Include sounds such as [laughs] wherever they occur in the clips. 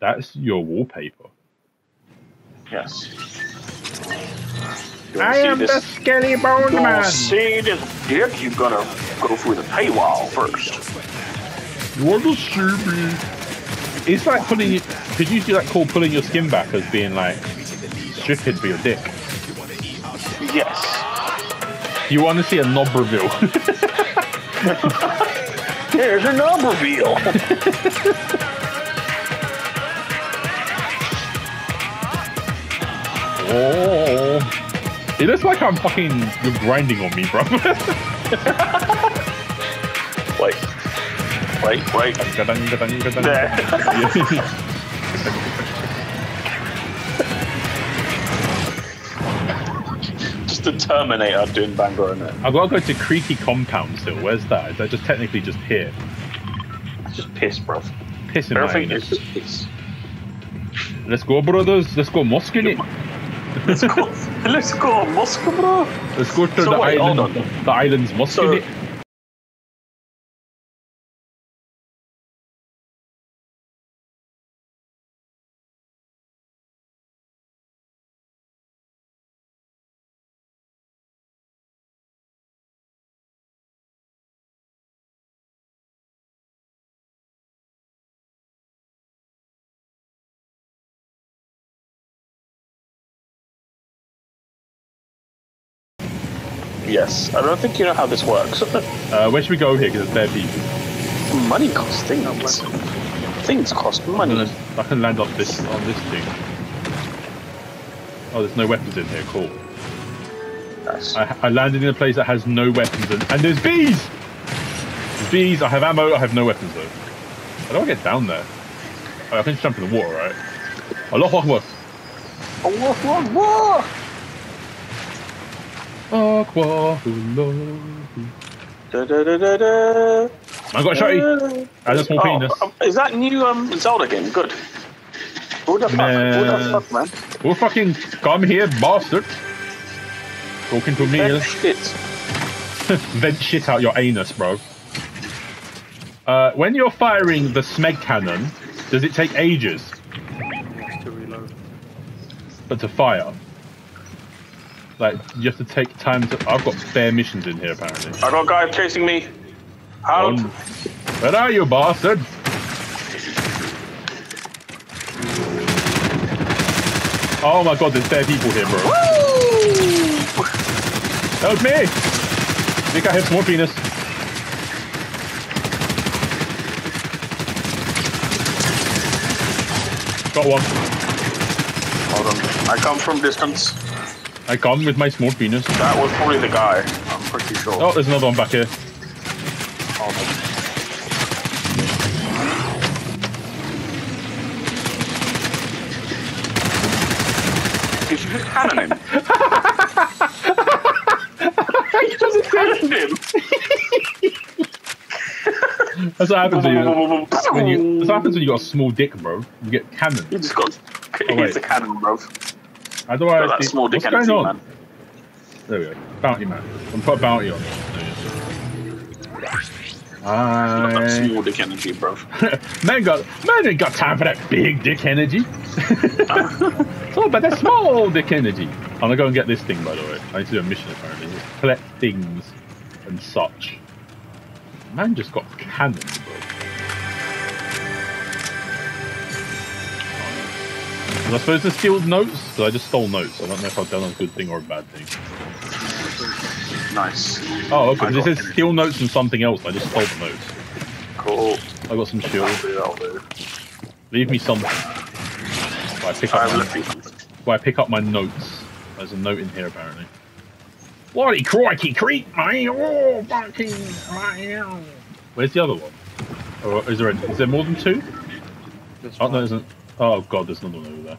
That's your wallpaper. Yes. I am the skelly bone You man. see this dick? You gotta go through the paywall first. You want to see me? It's like putting. it- Could you see that call pulling your skin back as being like stripping for your dick? Yes. You want to see a knob reveal? [laughs] There's a number reveal. [laughs] oh, it looks like I'm fucking. You're grinding on me, bro. [laughs] wait. Wait, wait. [laughs] Just the Terminator doing banger in it. I've got to go to Creeky Compound still. Where's that? Is that just technically just here? It's just piss, bro. Piss in my anus. is piss. Let's go, brothers. Let's go mosque in it. Let's go. [laughs] Let's go, Moscow, bro. Let's go to So the wait, island. The island's mosque So- Yes. I don't think you know how this works. [laughs] Uh, where should we go here? Because there's bare people. money costs things. Things cost money. gonna, I can land off this on this thing. Oh, there's no weapons in here. Cool. Yes. I, I landed in a place that has no weapons and, and there's bees. There's bees. I have ammo. I have no weapons though. How do I get down there? Oh, I can just jump in the water, right? Allah Akbar. Oh, whoa, whoa, whoa. Akbar. Da, da, da, da, da. I got a shotty. I had a small Oh, penis. um, is that new um, Zelda game? Good. Who the fuck? Who Man. the fuck, man? Well, fucking come here, bastard. Talking to me. That shit. [laughs] Vent shit out your anus, bro. Uh, when you're firing the Smeg cannon, does it take ages? to reload. But to fire? Like, you have to take time to. I've got fair missions in here, apparently. I got guys chasing me. Help! Um, where are you, bastard? Oh my god, there's fair people here, bro. Help me! I think I have more penis. Got one. Hold on. I come from distance. I come with my small penis. That was probably the guy. I'm pretty sure. Oh, there's another one back here. Hold on. Did you just cannon [laughs] him? you just cannoned him. That's what happens when you, when you. That's what happens when you got a small dick, bro. You get cannon. You just got Oh, he's wait. a cannon, bro. I? Got that small dick what's going on? man. There we go. Bounty man. I'm put a bounty on. You got that small dick energy, bro. [laughs] man got man ain't got time for that big dick energy. [laughs] Oh, it's all about that small dick energy. I'm gonna go and get this thing by the way. I need to do a mission apparently. Collect things and such. Man just got cannons, bro. Was I supposed to steal notes? So I just stole notes. I don't know if I've done a good thing or a bad thing. Nice. Oh, okay. I This got is steal notes and something else. I just stole the notes. Cool. I got some shield. Leave me something. Why I pick up my, let you something. why I pick up my notes. There's a note in here apparently. Bloody crikey, creep, mate! Oh, fucking, man. Where's the other one? Or is there? A, is there more than two? There's Oh no, one. there isn't. Oh god, there's another one over there.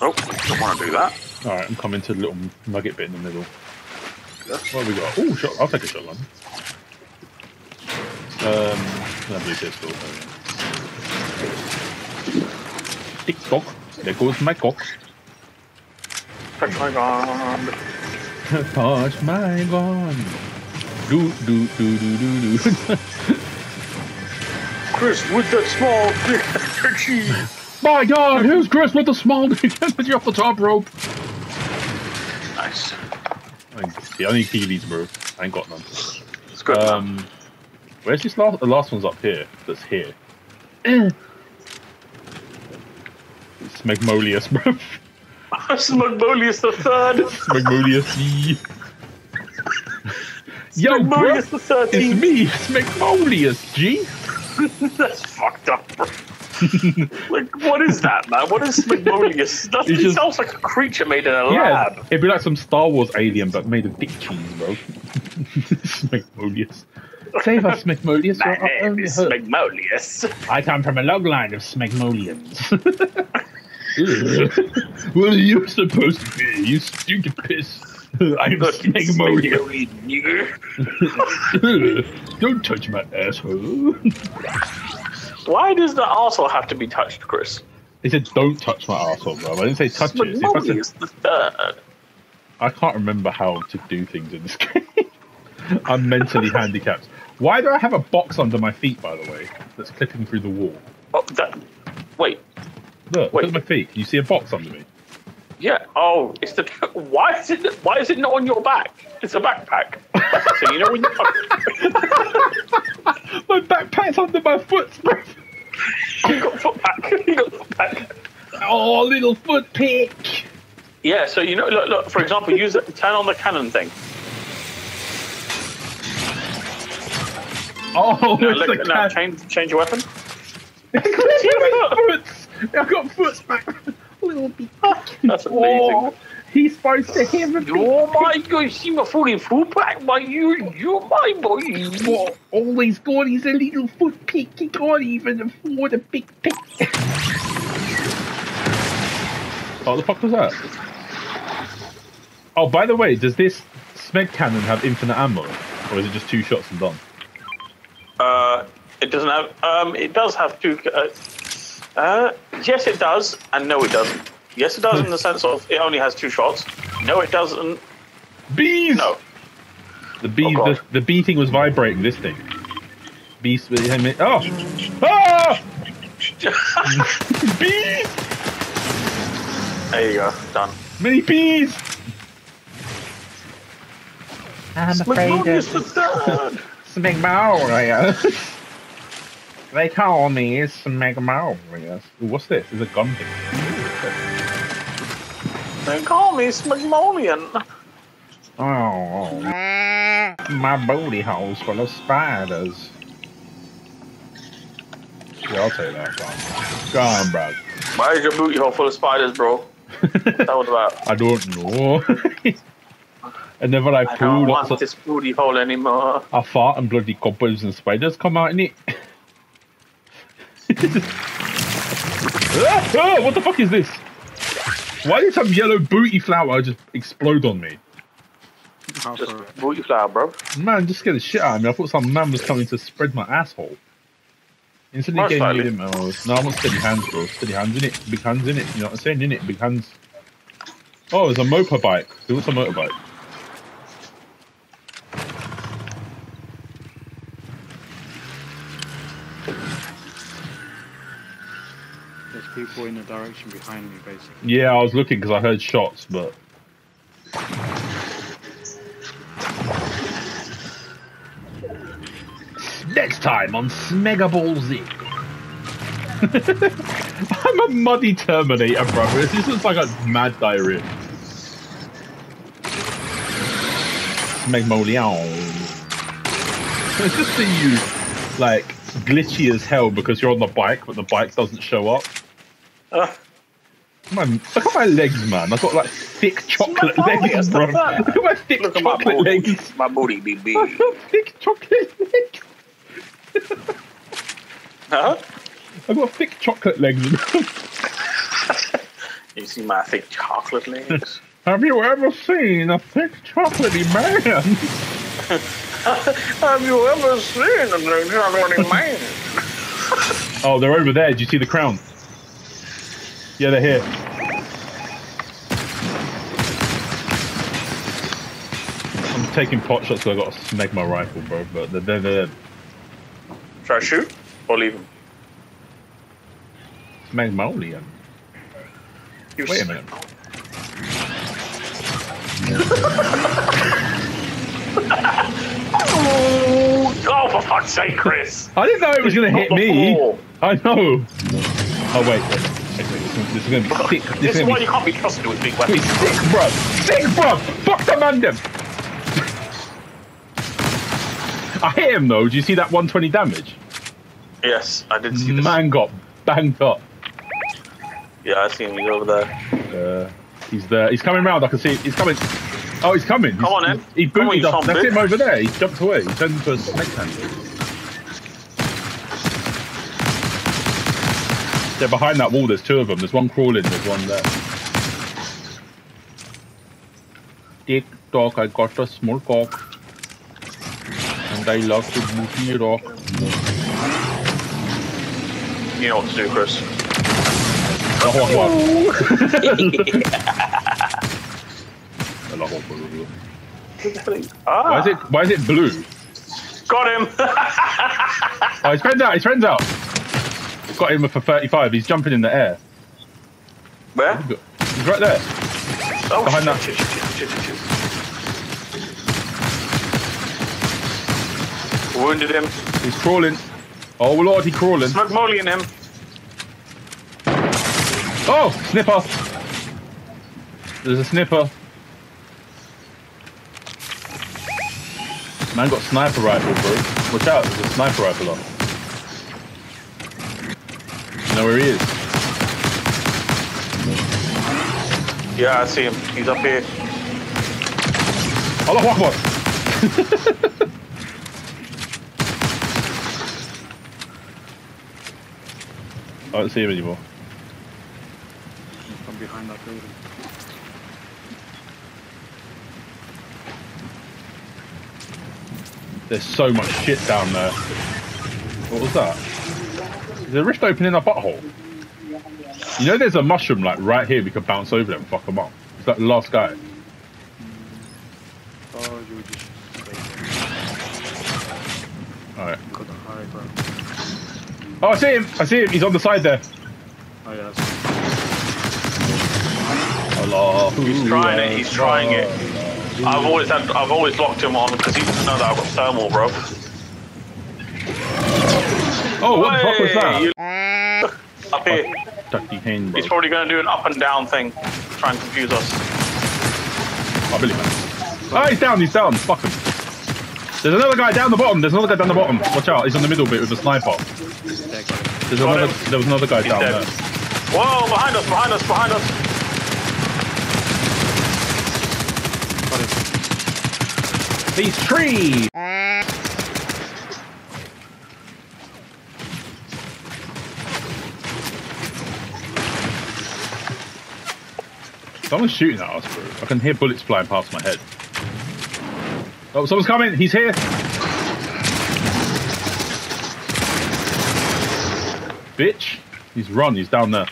Oh, don't want to do that. All right, I'm coming to the little nugget bit in the middle. What have we got? Oh, shot. I'll take a shotgun. Um, blue pistol. Tick tock. There goes my cock. Touch my gun. [laughs] Touch my gun. Do do do do do do. [laughs] Chris, with that small dick energy. My God, who's Chris with the small dick energy off the top rope? Nice. I mean, yeah, I need keys, bro. I ain't got none. It's good. man. Um, where's this last? The last one's up here. That's here. [clears throat] Eh. Smegmolius, bro. [laughs] Smugmolius the third. [laughs] Smegmolius. Yo, bro. Smugmolius the It's thirteenth. me, Smegmolius, G. [laughs] That's fucked up, bro. like, what is that, man? What is Smugmolius? That [laughs] it just- sounds like a creature made in a Yeah, lab. it'd be like some Star Wars alien, but made of dick cheese, bro. [laughs] Smegmolius. Save us, Smegmolius. My name is hope. Smugmolius. I come from a log line of Smegmolians. What are you supposed to be? You stupid piss. [laughs] I'm a Smegmolius. Ugh. Don't touch my asshole. Why does the arsehole have to be touched, Chris? He said, "Don't touch my asshole, bro." I didn't say touch it. If I, said, Smugmolius the third. I can't remember how to do things in this [laughs] game. I'm mentally [laughs] handicapped. Why do I have a box under my feet, by the way, that's clipping through the wall? Oh, that. Wait. Look, Wait. look at my feet. Can you see a box under me? Yeah. Oh, it's the. [laughs] Why is it? Why is it not on your back? It's a backpack. [laughs] so you know when you. [laughs] My backpack's under my foot, you got foot back. You got foot back. Oh, little foot pick. Yeah. So you know, look, look. For example, use it. Turn on the cannon thing. Oh, it's look, now cat. change change your weapon. I've got foots back. Little bit. [laughs] That's Oh, amazing. he's supposed to have a big Oh my gosh, you are fully full pack, my you, you're my boy. What? All he's got is a little foot pick. He can't even afford a big pick. what the fuck was that? Oh, by the way, does this Smeg cannon have infinite ammo? Or is it just two shots and done? Uh, it doesn't have. Um, it does have two. Uh, uh, yes, it does, and no, it doesn't. Yes, it does in the sense of it only has two shots. No, it doesn't. Bees! No. The bee, Oh, the, the bee thing was vibrating, this thing. Bees, oh! Ah! [laughs] bees! There you go, done. Many bees! I'm Smugmolius the third. Smegmolius. They call me. Ooh, what's this? There's a gun thing. They call me Smugmolian. Oh, oh, my booty hole's full of spiders. Yeah, I'll take that. Go on, Go on bro. Why is your booty hole full of spiders, bro? [laughs] That was about. I don't know. [laughs] and then when I I pull don't lots want of, this booty hole anymore. I fart and bloody cobwebs and spiders come out in it. [laughs] Ah, [laughs] oh, what the fuck is this? Why did some yellow booty flower just explode on me? Oh, Just booty flower, bro. Man, just scared the shit out of me. I thought some man was coming to spread my asshole. Instantly Most gave me likely. them. Oh, no, I want steady hands, bro. Steady hands in it. Big hands in it. You know what I'm saying? In it. Big hands. Oh, there's a motorbike. Who wants a motorbike? People in the direction behind me, basically. Yeah, I was looking because I heard shots, but. Next time on Smegaball Z. [laughs] I'm a muddy Terminator, brother. This is like a mad diarrhea. Smegmolion. It's just that you, like, glitchy as hell because you're on the bike, but the bike doesn't show up. Uh, Man, look at my legs, man. I've got like thick chocolate my legs, bro. Look at my thick look at my chocolate legs. My booty be big. [laughs] I've got thick chocolate legs. Huh? I've got thick chocolate legs. [laughs] You see my thick chocolate legs? [laughs] Have you ever seen a thick chocolatey man? Have you ever seen a thick chocolatey man? Oh, they're over there. Do you see the crown? Yeah, they're here. I'm taking pot shots because I got to snag my rifle, bro. But they're, they're, they're Should shoot? Or leave him. Magmolian. You Wait a minute. [laughs] Oh, for fuck's sake, Chris! I didn't know it was going to hit me. [laughs] I know. Oh wait, this is to be sick. This, This is why you can't be trusted with big gonna weapons. sick, bro. Sick, bro. Fuck the man, them. [laughs] I hit him though. Do you see that 120 damage? Yes, I did see this. Man got banged up. Yeah, I see him. He's over there. Uh, he's there. He's coming round. I can see. He's coming. Oh, he's coming. Come on, He's- then. He on, booted up. son That's him over there. He jumped away. He turned into a snake handler. They're behind that wall. There's two of them. There's one crawling. There's one there. Tick tock. I got a small cock. And I love to booty rock. You know what to do, Chris. Allahu Akbar. Allahu Akbar. Ah, Why is it? Why is it blue? got him! [laughs] Oh, his friend's out. His friend's out. Got him for 35. He's jumping in the air. Where? He's right there. Oh, Behind shit, that. shit, shit, shit, shit. Wounded him. He's crawling. Oh lord, he's crawling. Smoke molly in him. Oh, snipper. There's a snipper. Man got sniper rifle, bro. Watch out, there's a sniper rifle on. You know where he is? Yeah, I see him. He's up here. Allahu [laughs] Akbar. I don't see him anymore. From behind that building. There's so much shit down there. What was that? Is there a rift opening a butthole? You know there's a mushroom like right here we could bounce over them and fuck them up. It's like the last guy? Oh, you would just stay. Alright. Got the high ground. Oh I see him! I see him! He's on the side there. Oh, yeah. That's, Allah. He's trying it, he's trying it. I've always had, I've always locked him on because he doesn't know that I've got thermal, bro. Oh, what the fuck was that? you- Up here. Ducky Kane, bro. He's probably going to do an up and down thing, try and confuse us. Oh, Billy man. Oh, he's down, he's down. Fuck him. There's another guy down the bottom. There's another guy down the bottom. Watch out, he's on the middle bit with a sniper. there, got it. There's Got another. him. There was another guy He's down dead. there. Whoa, behind us, behind us, behind us. Got it. These trees. Ah. Someone's shooting at us, bro. I can hear bullets flying past my head. Oh, someone's coming. He's here. Bitch. He's run. He's down there.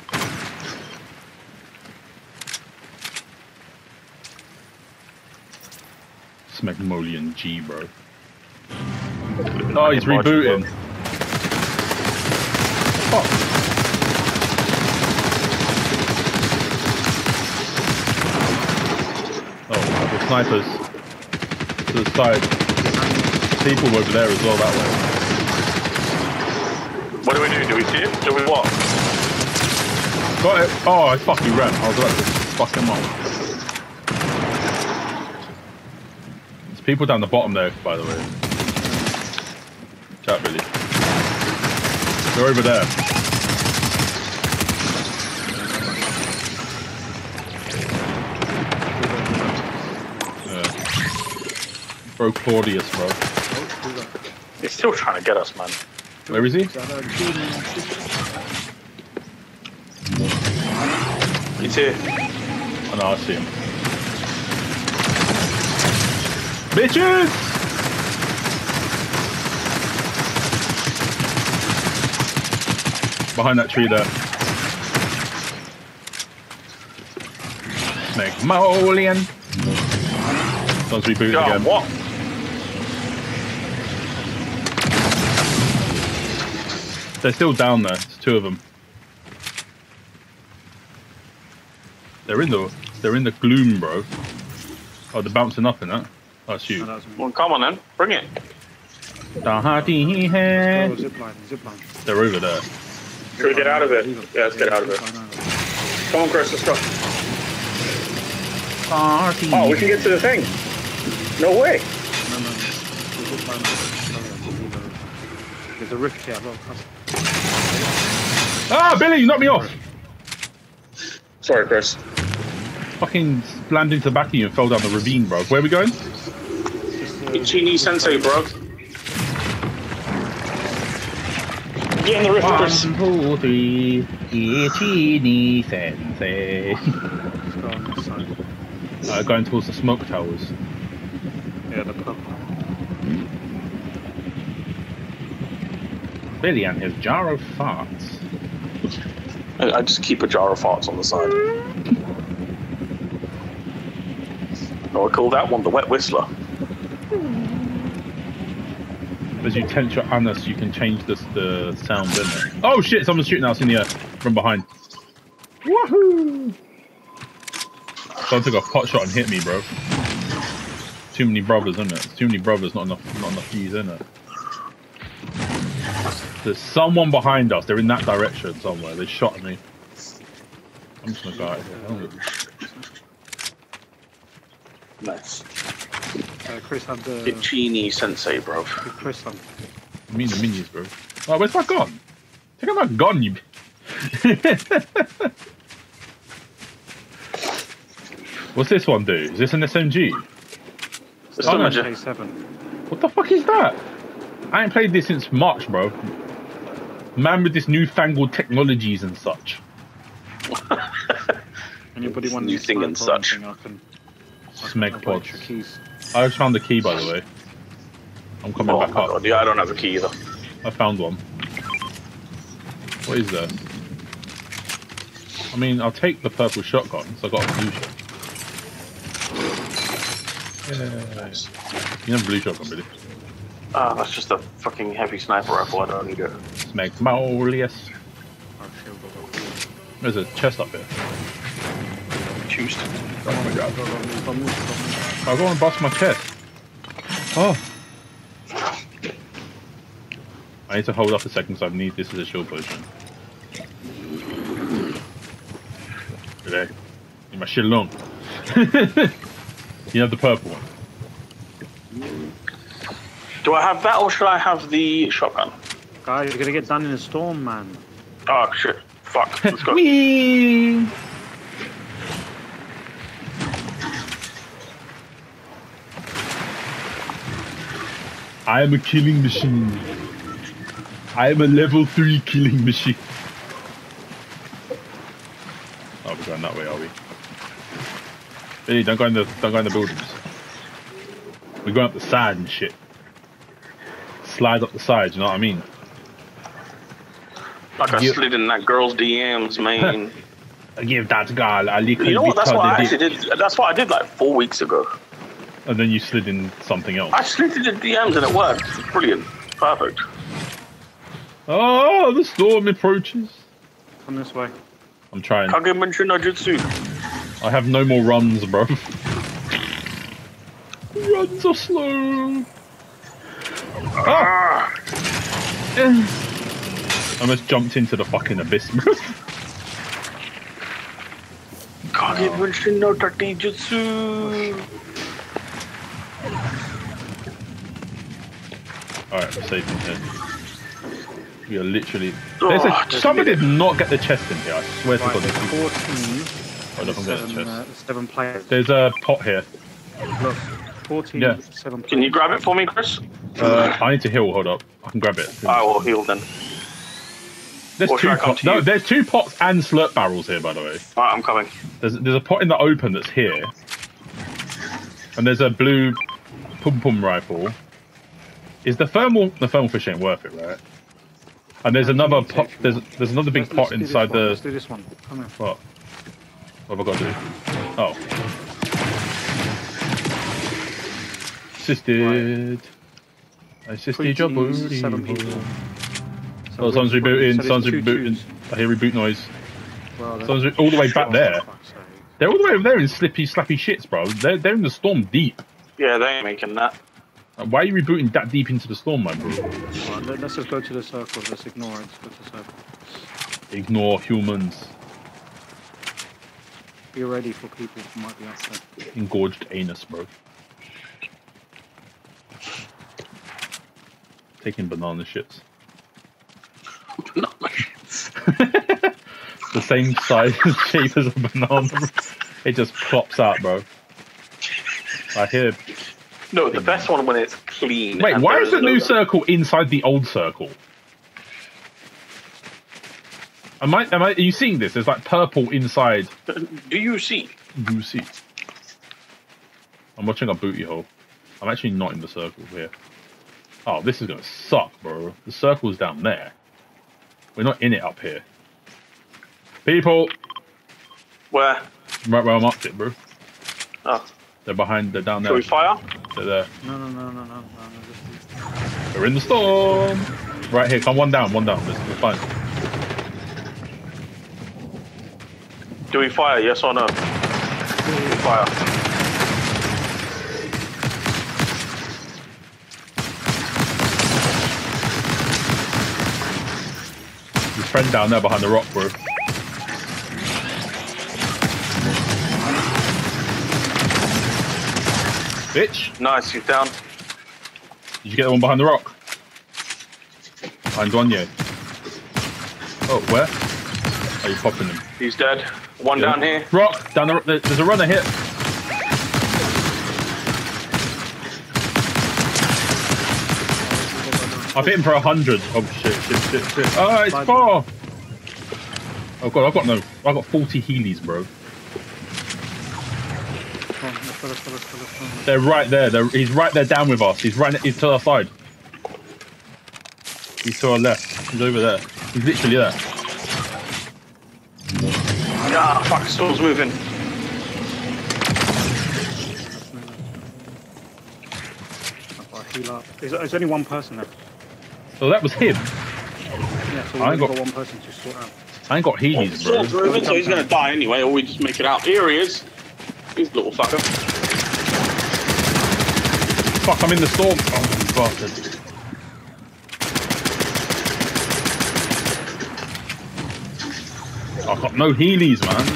Smegmolian G, bro. Oh, he's rebooting. Fuck. Oh, the snipers. To the side. People over there as well, that way. What do we do? Do we see him? Do we what? Got it. Oh, I fucking ran. I was about to fuck him up. There's people down the bottom there, by the way. Chat, really. They're over there. Yeah. Bro, Claudius, bro. He's still trying to get us, man. Where is he? Is that a building? He's here. Oh, no, I see him. Bitches! Behind that tree there. Magmolian. Someone's rebooting Oh, again. what? They're still down there. It's two of them. They're in the they're in the gloom, bro. Oh, they're bouncing up in that. Oh, it's Oh, you. Well, come on then, bring it. They're Oh, zip line, zip line. over there. Should we get out of it? Yeah, let's get out of it. Zip line over. Come on, Chris, let's go. Party. Oh, we can get to the thing. No way. No, no, no. The zip line I didn't. There's a rift here. Look, that's- Ah, Billy, you knocked me off. Sorry, Chris. Fucking landed into the back of you and fell down the ravine, bro. Where are we going? just, Ichini Sensei, bro. Get in the rift, Chris. One, two, three. Ichini sensei. just go on this [laughs] side. Uh, going towards the smoke towers. Yeah, the purple. Billy and his jar of farts. I, I just keep a jar of farts on the side. Oh, I call that one the wet whistler. As you tense your anus, you can change the, the sound in it. Oh shit, someone's shooting us in the air from behind. Woohoo! Someone took a pot shot and hit me, bro. Too many brothers, isn't it? Too many brothers, not enough, not enough G's, in it? There's someone behind us. They're in that direction somewhere. They shot me. I'm just gonna go out here. Nice. Uh, Chris had the. Ichini Sensei, bro. Chris had. I mean the minis, bro. Oh, where's my gun? Take out my gun, you. [laughs] What's this one do? Is this an SMG? It's Oh, the no. Major- K7. What the fuck is that? I ain't played this since March, bro. Man with this newfangled technologies and such. [laughs] Anybody want New thing and such. anything, I can. Smeg upload pods. I just found the key, by the way. I'm coming Oh back my up. god, yeah, I don't have a key either. I found one. What is that? I mean, I'll take the purple shotgun, so I got a blue shotgun. Yeah. Nice. You have a blue shotgun, really. Ah, that's just a fucking heavy sniper rifle. I don't need it. Smegmolius. I'll shield the There's a chest up here. Choose. Oh my god. Go, go, move, go, move, go, move. I'll go and bust my chest. Oh. I need to hold up a second because I need this as a shield potion. There. Leave my shit alone. [laughs] you have the purple one. Do I have that or should I have the shotgun? Guys, you're gonna get done in a storm, man. Oh shit. Fuck. Let's [laughs] go. Whee! I am a killing machine. I am a level 3 killing machine. Oh, we're going that way, are we? Billy, don't go in the don't go in the buildings. We're going up the side and shit. Slide up the side, you know what I mean? Like I You- slid in that girl's DMs, [laughs] man. I give that girl a little you know what? That's of what I actually dick. did. That's what I did like four weeks ago. And then you slid in something else. I slid in the DMs and it worked. Brilliant. Perfect. Oh, the storm approaches. Come this way. I'm trying. Kagebunshin no Jutsu. I have no more runs, bro. [laughs] runs are slow. Ah! I almost jumped into the fucking abyss, [laughs] bro. Kagebunshin no Tati Jutsu. Alright, we're safe in here. We are literally. There's Oh, a, just somebody did not get the chest in here. I swear to God. there's there's- 14. I don't think a chest. uh, seven players. There's a pot here. Look, 14, Yeah. seven players. Can you grab it for me, Chris? Uh, I need to heal. Hold up. I can grab it. I will heal then. There's Or two I come pots. to No, there's two pots and slurp barrels here, by the way. Alright, I'm coming. There's there's a pot in the open that's here, and there's a blue pum pum rifle. Is the thermal the thermal fish ain't worth it, right? And there's No, another pot. There's there's another big Let's- pot let's do this inside one, the Let's do this one. Come here. what? What have I got to do? Oh, assisted. I assisted your 14, booty. seven people. Seven So Oh, someone's which one- rebooting. so there's Someone's two rebooting. I hear reboot noise. Well, then- Someone's re- all the way back there. for fuck's sake. They're all the way over there in slippy, slappy shits, bro. They're, they're in the storm deep. Yeah, they ain't making that. Why are you rebooting that deep into the storm, man, bro? Alright, let, us just go to the circle. Let's ignore it. Let's go to the circle. Ignore humans. Be ready for people who might be out there. Engorged anus, bro. Taking banana shits. [laughs] the same size and shape as a banana. It just plops out, bro. I hear. No, the best one when it's clean. Wait, why is the new circle inside the old circle? Am I? Am I? Are you seeing this? There's like purple inside. Do you see? Do you see? I'm watching a booty hole. I'm actually not in the circle here. Oh, this is gonna suck, bro. The circle's down there. We're not in it up here. People, Where? right where I'm up it, bro. Oh, They're behind. They're down shall there. we fire? They're there. No, no, no, no, no, no, no. Just, We're in the storm. Right here. Come one down. One down. This is fine. Do we fire? Yes or no? We fire. Friend down there behind the rock, bro. Bitch. Nice, he's down. Did you get the one behind the rock? Behind Duanye. Oh, where? Oh, Are you popping them? He's dead. One Yeah. down here. Rock! Down the there- There's a runner here. I've hit him for a hundred. Oh shit, shit, shit, shit. Oh, it's far! Oh god, I've got no. I've got 40 healies, bro. They're right there. They're, he's right there down with us. He's right. He's to our side. He's to our left. He's over there. He's literally there. Ah, fuck, storm's moving. I've got a heal up. There's, there's only one person left. So that was him. Yeah, so I only got- got, one person to sort out. I ain't got healies, Storm's bro. moving, so he's gonna die anyway, or we just make it out. Here he is. He's a little fucker. Fuck, I'm in the storm. Oh, you bastard. I've got no healies, man.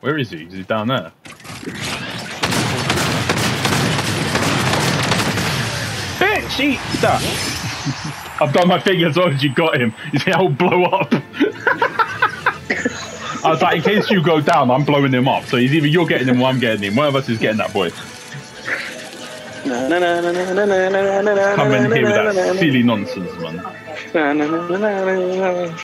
Where is he? Is he down there? I've done my thing as well as you got him. You see, I'll blow up. I was like, in case you go down, I'm blowing him up. So he's either you're getting him or I'm getting him. One of us is getting that boy. Come in here with that silly nonsense, man.